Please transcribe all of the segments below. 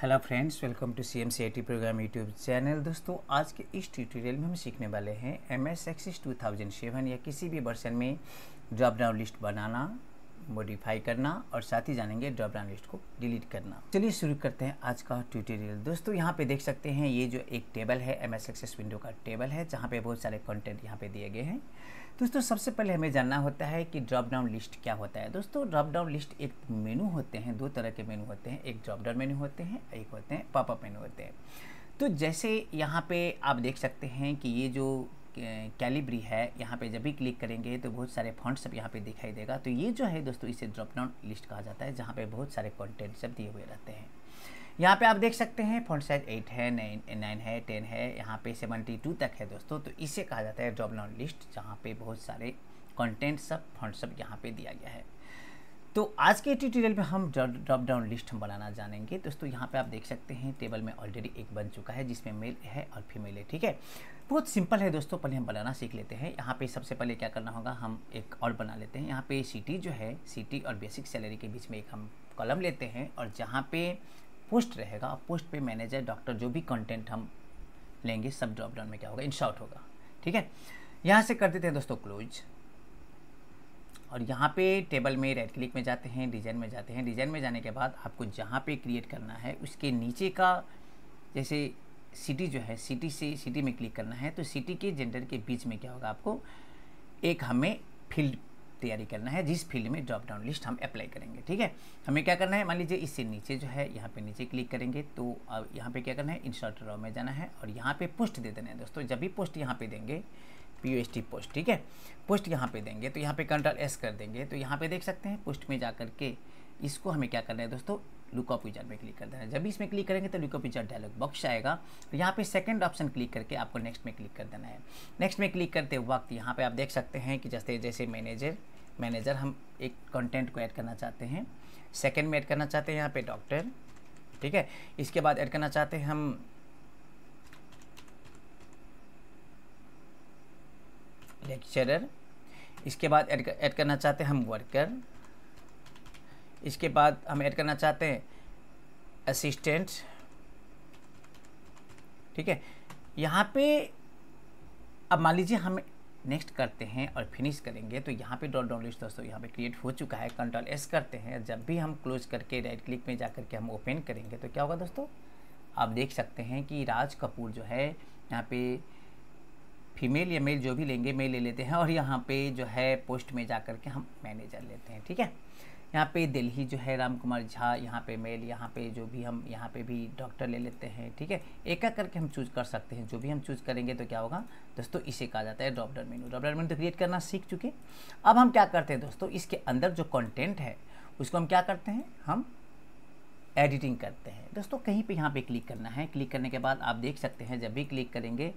Hello friends welcome to C M C I T program YouTube channel दोस्तों, आज के इस ट्यूटोरियल में हम सीखने वाले हैं M S access two thousand seven या किसी भी वर्सन में ड्रॉप डाउन लिस्ट बनाना। मॉडिफाई करना और साथ ही जानेंगे ड्रॉप डाउन लिस्ट को डिलीट करना। चलिए शुरू करते हैं आज का ट्यूटोरियल दोस्तों, यहाँ पे देख सकते हैं, ये जो एक टेबल है एम एस एक्सेस विंडो का टेबल है, जहाँ पे बहुत सारे कंटेंट यहाँ पे दिए गए हैं। दोस्तों, सबसे पहले हमें जानना होता है कि ड्रॉप डाउन लिस्ट क्या होता है। दोस्तों ड्रॉप डाउन लिस्ट एक मेनू होते हैं, दो तरह के मेनू होते हैं। एक ड्रॉप डाउन मेनू होते हैं, एक होते हैं पॉपअप मेनू होते हैं। तो जैसे यहाँ पे आप देख सकते हैं कि ये जो कैलिब्री है, यहाँ पे जब भी क्लिक करेंगे तो बहुत सारे फॉन्ट सब यहाँ पे दिखाई देगा। तो ये जो है दोस्तों, इसे ड्रॉप डाउन लिस्ट कहा जाता है, जहाँ पे बहुत सारे कंटेंट सब दिए हुए रहते हैं। यहाँ पे आप देख सकते हैं फॉन्ट साइज़ एट है नाइन नाइन है टेन है, यहाँ पे सेवेंटी टू तक है दोस्तों। तो इसे कहा जाता है ड्रॉप डाउन लिस्ट जहाँ पे बहुत सारे कंटेंट सब फंड सब यहाँ पे दिया गया है। तो आज के ट्यूटोरियल में हम ड्रॉप डाउन लिस्ट हम बनाना जानेंगे। दोस्तों, यहाँ पे आप देख सकते हैं टेबल में ऑलरेडी एक बन चुका है, जिसमें मेल है और फीमेल है, ठीक है? बहुत सिंपल है दोस्तों, पहले हम बनाना सीख लेते हैं। यहाँ पे सबसे पहले क्या करना होगा, हम एक और बना लेते हैं। यहाँ पे सिटी जो है सिटी और बेसिक सैलरी के बीच में एक हम कॉलम लेते हैं और जहाँ पे पोस्ट रहेगा पोस्ट पे मैनेजर डॉक्टर जो भी कंटेंट हम लेंगे, सब ड्रॉप डाउन में क्या होगा इंशॉर्ट होगा, ठीक है? यहाँ से कर देते हैं दोस्तों क्लोज और यहाँ पे टेबल में राइट क्लिक में जाते हैं डिज़ाइन में जाते हैं। डिज़ाइन में जाने के बाद आपको जहाँ पे क्रिएट करना है, उसके नीचे का जैसे सिटी जो है सिटी से सिटी में क्लिक करना है तो सिटी के जेंडर के बीच में क्या होगा आपको? एक हमें फ़ील्ड तैयारी करना है, जिस फ़ील्ड में ड्रॉप डाउन लिस्ट हम अप्लाई करेंगे, ठीक है? हमें क्या करना है? मान लीजिए इससे नीचे जो है, यहाँ पे नीचे क्लिक करेंगे तो अब यहाँ पे क्या करना है? इंसर्ट रॉ में जाना है और यहाँ पे पोस्ट दे देना है। दोस्तों, जब भी पोस्ट यहाँ पे देंगे पी एस टी पोस्ट ठीक है? पोस्ट यहाँ पे देंगे तो यहाँ पे कंट्रोल एस कर देंगे तो यहाँ पे देख सकते हैं पोस्ट में जा करके इसको हमें क्या करना है दोस्तों? लुकअप विजर में क्लिक कर देना है। जब इसमें क्लिक करेंगे तो लुकअप विजर डायलॉग बॉक्स आएगा। तो यहाँ पे सेकंड ऑप्शन क्लिक करके आपको नेक्स्ट में क्लिक कर देना है। नेक्स्ट में क्लिक करते वक्त यहाँ पे आप देख सकते हैं कि जैसे जैसे मैनेजर मैनेजर हम एक कंटेंट को ऐड करना चाहते हैं। सेकेंड में ऐड करना चाहते हैं यहाँ पे डॉक्टर ठीक है? इसके बाद ऐड करना चाहते हैं हम लेक्चरर इसके बाद ऐड ऐड करना चाहते हैं हम वर्कर इसके बाद हम ऐड करना चाहते हैं असिस्टेंट ठीक है? यहाँ पे, अब मान लीजिए हम नेक्स्ट करते हैं और फिनिश करेंगे तो यहाँ पे डॉट डाउन लिस्ट दोस्तों, यहाँ पे क्रिएट हो चुका है कंट्रोल एस करते हैं। जब भी हम क्लोज करके राइट क्लिक में जा करके हम ओपन करेंगे तो क्या होगा दोस्तों? आप देख सकते हैं कि राज कपूर जो है, यहाँ पे फीमेल या मेल जो भी लेंगे, मेल ले लेते हैं और यहाँ पे जो है पोस्ट में जा कर के हम मैनेजर लेते हैं, ठीक है? यहाँ पे दिल्ली जो है राम कुमार झा, यहाँ पे मेल, यहाँ पे जो भी हम, यहाँ पे भी डॉक्टर ले लेते हैं, ठीक है? एक एक करके हम चूज़ कर सकते हैं, जो भी हम चूज़ करेंगे तो क्या होगा? दोस्तों, इसे कहा जाता है drop down menu. Drop down तो क्रिएट करना सीख चुके अब हम क्या करते हैं दोस्तों, इसके अंदर जो कंटेंट है, उसको हम क्या करते हैं? हम एडिटिंग करते हैं। दोस्तों, कहीं पे यहाँ पे क्लिक करना है। क्लिक करने के बाद आप देख सकते हैं, जब भी क्लिक करेंगे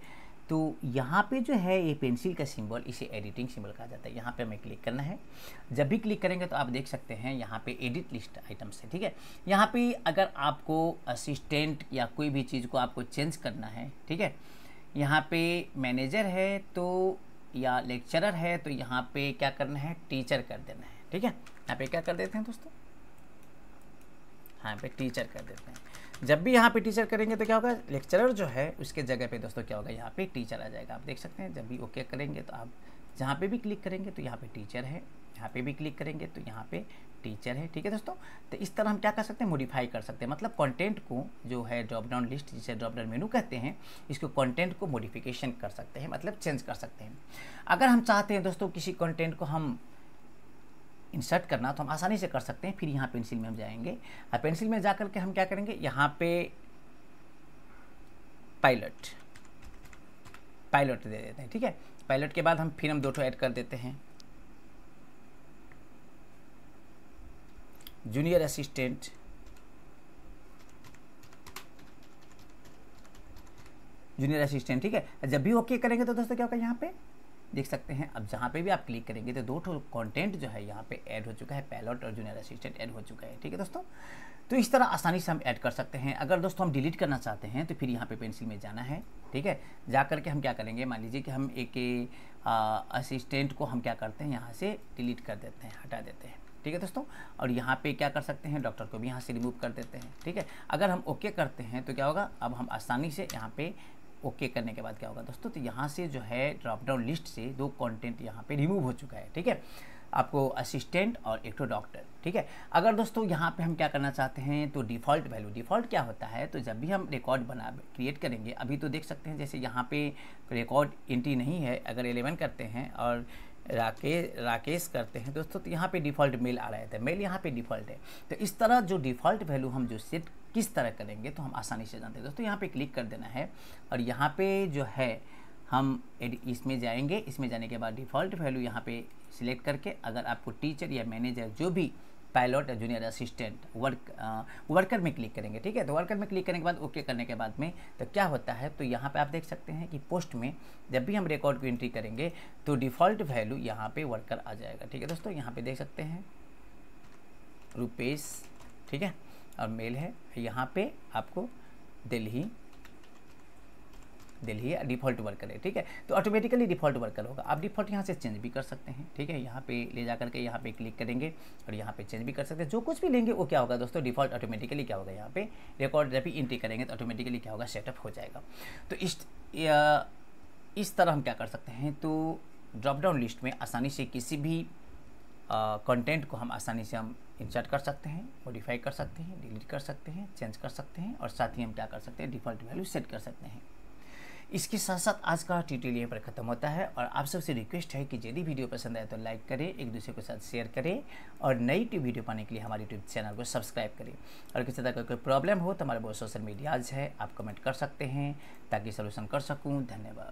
तो यहाँ पे जो है ये पेंसिल का सिंबल, इसे एडिटिंग सिंबल कहा जाता है। यहाँ पे हमें क्लिक करना है। जब भी क्लिक करेंगे तो आप देख सकते हैं यहाँ पे एडिट लिस्ट आइटम्स है, ठीक है? यहाँ पे अगर आपको असिस्टेंट या कोई भी चीज़ को आपको चेंज करना है, ठीक है? यहाँ पे मैनेजर है तो या लेक्चरर है तो यहाँ पे क्या करना है? टीचर कर देना है, ठीक है? यहाँ पे क्या कर देते हैं दोस्तों? यहाँ पे टीचर कर देते हैं। जब भी यहाँ पे टीचर करेंगे तो क्या होगा? लेक्चरर जो है, उसके जगह पे दोस्तों क्या होगा? यहाँ पे टीचर आ जाएगा। आप देख सकते हैं, जब भी ओके करेंगे तो आप जहाँ पे भी क्लिक करेंगे तो यहाँ पे टीचर है। यहाँ पे भी क्लिक करेंगे तो यहाँ पे टीचर है। ठीक है दोस्तों? तो इस तरह हम क्या कर सकते हैं? मॉडिफाई कर सकते हैं। मतलब कंटेंट को जो है ड्रॉप डाउन लिस्ट जिसे ड्रॉप डाउन मेनू कहते हैं, इसको कंटेंट को मॉडिफिकेशन कर सकते हैं मतलब चेंज कर सकते हैं। अगर हम चाहते हैं दोस्तों किसी कंटेंट को हम इंसर्ट करना तो हम आसानी से कर सकते हैं, फिर यहाँ पेंसिल में हम जाएँगे। और पेंसिल में जा करके हम क्या करेंगे? यहाँ पे पायलट। पायलट दे देते हैं, ठीक है? पायलट के बाद हम फिर हम दो ठो ऐड कर देते हैं। Junior assistant. जूनियर असिस्टेंट, ठीक है? जब भी ओके करेंगे तो दोस्तों क्या होगा यहाँ पे? देख सकते हैं। अब जहाँ पे भी आप क्लिक करेंगे तो दो ठो कंटेंट जो है यहाँ पे ऐड हो चुका है पैलॉट और जूनियर असिस्टेंट ऐड हो चुका है। ठीक है दोस्तों? तो इस तरह आसानी से हम ऐड कर सकते हैं। अगर दोस्तों हम डिलीट करना चाहते हैं तो फिर यहाँ पे पेंसिल में जाना है। ठीक है? जा करके हम क्या करेंगे? मान लीजिए कि हम एक असिस्टेंट को हम क्या करते हैं? यहाँ से डिलीट कर देते हैं, हटा देते हैं। ठीक है दोस्तों? और यहाँ पे क्या कर सकते हैं? डॉक्टर को भी यहाँ से रिमूव कर देते हैं। ठीक है? अगर हम ओके करते हैं तो क्या होगा? अब हम आसानी से यहाँ पे ओके okay करने के बाद क्या होगा दोस्तों? तो यहाँ से जो है ड्रॉप डाउन लिस्ट से दो कंटेंट यहाँ पे रिमूव हो चुका है, ठीक है? आपको असिस्टेंट और एक तो डॉक्टर ठीक है? अगर दोस्तों यहाँ पे हम क्या करना चाहते हैं तो डिफ़ॉल्ट वैल्यू डिफ़ॉल्ट क्या होता है? तो जब भी हम रिकॉर्ड बना क्रिएट करेंगे, अभी तो देख सकते हैं जैसे यहाँ पे रिकॉर्ड एंट्री नहीं है, अगर एलेवन करते हैं और राके, राकेश करते हैं दोस्तों तो यहाँ पे डिफ़ॉल्ट मेल आ रहा है मेल यहाँ पे डिफ़ॉल्ट है। तो इस तरह जो डिफ़ॉल्ट वैल्यू हम जो सेट किस तरह करेंगे तो हम आसानी से जानते हैं। दोस्तों यहाँ पे क्लिक कर देना है और यहाँ पे जो है हम इसमें जाएँगे। इसमें जाने के बाद डिफ़ॉल्ट वैल्यू यहाँ पे सिलेक्ट करके अगर आपको टीचर या मैनेजर जो भी पायलट या जूनियर असिस्टेंट वर्क आ, वर्कर में क्लिक करेंगे ठीक है? तो वर्कर में क्लिक करने के बाद ओके करने के बाद में तो क्या होता है? तो यहाँ पे आप देख सकते हैं कि पोस्ट में जब भी हम रिकॉर्ड को एंट्री करेंगे तो डिफ़ॉल्ट वैल्यू यहाँ पे वर्कर आ जाएगा ठीक है? दोस्तों यहाँ पे देख सकते हैं रुपेश ठीक है? और मेल है, यहाँ पे आपको दिल्ली दिल्ली डिफ़ॉल्ट वर्कर है ठीक है? तो ऑटोमेटिकली डिफ़ॉल्ट वर्कर होगा आप डिफ़ॉल्ट यहाँ से चेंज भी कर सकते हैं, ठीक है? यहाँ पे ले जा करके यहाँ पे क्लिक करेंगे और यहाँ पे चेंज भी कर सकते हैं। जो कुछ भी लेंगे, वो क्या होगा दोस्तों? डिफ़ॉल्ट ऑटोमेटिकली क्या होगा? यहाँ पे रिकॉर्ड जब भी एंट्री करेंगे तो ऑटोमेटिकली क्या होगा? सेटअप हो जाएगा। तो इस इस तरह हम क्या कर सकते हैं? तो ड्रॉप डाउन लिस्ट में आसानी से किसी भी कंटेंट को हम आसानी से हम इंसर्ट कर सकते हैं मॉडिफाई कर सकते हैं डिलीट कर सकते हैं चेंज कर सकते हैं और साथ ही हम क्या कर सकते हैं डिफ़ॉल्ट वैल्यू सेट कर सकते हैं। इसके साथ साथ आज का ट्यूटोरियल यहीं पर ख़त्म होता है और आप सबसे रिक्वेस्ट है कि यदि वीडियो पसंद आए तो लाइक करें, एक दूसरे के साथ शेयर करें और नई टी वीडियो पाने के लिए हमारे यूट्यूब चैनल को सब्सक्राइब करें। और किसी तरह का कोई प्रॉब्लम हो तो हमारे बहुत सोशल मीडियाज है, आप कमेंट कर सकते हैं ताकि सोल्यूशन कर सकूँ। धन्यवाद।